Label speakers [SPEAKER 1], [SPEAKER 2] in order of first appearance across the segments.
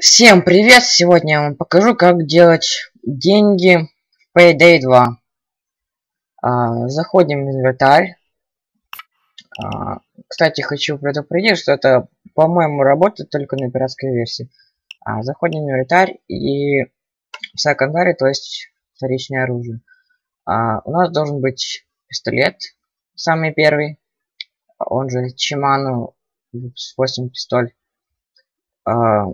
[SPEAKER 1] Всем привет! Сегодня я вам покажу, как делать деньги в Payday 2. А, заходим в инвентарь. А, кстати, хочу предупредить, что это, по-моему, работает только на пиратской версии. А, заходим в инвентарь и в секондаре, то есть вторичное оружие. А, у нас должен быть пистолет, самый первый, он же Чиману 8 пистоль. А,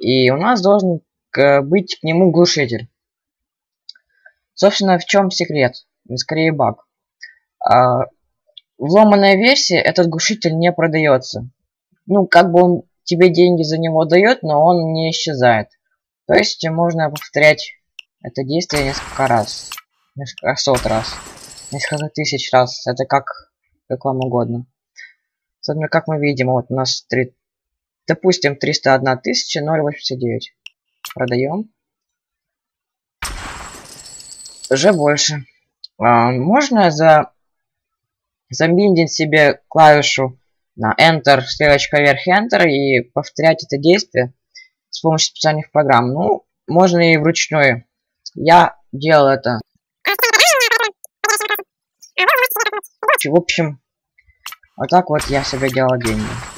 [SPEAKER 1] и у нас должен быть к нему глушитель. Собственно, в чем секрет? Скорее баг. А, в ломаной версии этот глушитель не продается. Ну, как бы он тебе деньги за него дает, но он не исчезает. То есть можно повторять это действие несколько раз. Несколько сот раз. Несколько тысяч раз. Это как, как вам угодно. Собственно, как мы видим, вот у нас 3, Допустим, 301 тысяча 089. Продаем. Уже больше. А, можно за замбиндить себе клавишу на Enter, стрелочка вверх Enter и повторять это действие с помощью специальных программ. Ну, можно и вручную. Я делал это. В общем, вот так вот я себе делал деньги.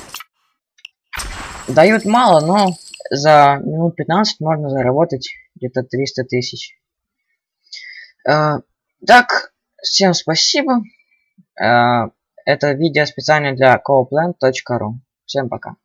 [SPEAKER 1] Дают мало, но за минут 15 можно заработать где-то 300 тысяч. Э, так, всем спасибо. Э, это видео специально для copland.ru. Всем пока.